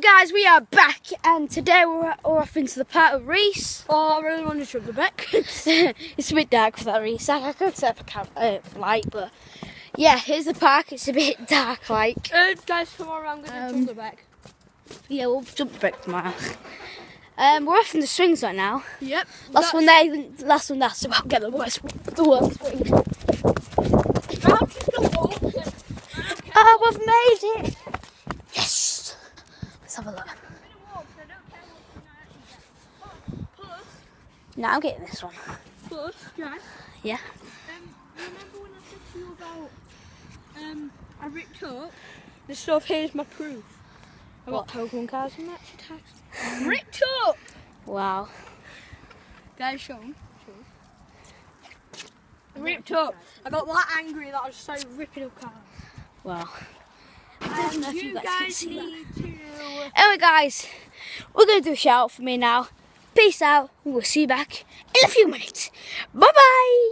up, guys? We are back, and today we're, we're off into the park with Reese. Oh, I really want to the back. it's a bit dark for that Reese. I, I could set up a uh, light, but yeah, here's the park. It's a bit dark, like. uh, guys, tomorrow I'm going to Um, jump the back. Yeah, we'll jump the break tomorrow. Um, we're off in the swings right now. Yep. Last one there, last one that's about get the worst, the worst swing. Oh, we've made it! Let's have a look. Now I'm getting this one. Plus, guys, Yeah. um, remember when I said to you about um, I ripped up the stuff? Here's my proof. I got Pokemon cards and that tags. ripped up! Wow. Guys, show 'em, show 'em. Ripped up. I got that angry that I was so ripping up cards. Wow. And you you guys can guys see that. need to. Anyway, guys, we're going to do a shout out for me now. Peace out. We'll see you back in a few minutes. Bye bye.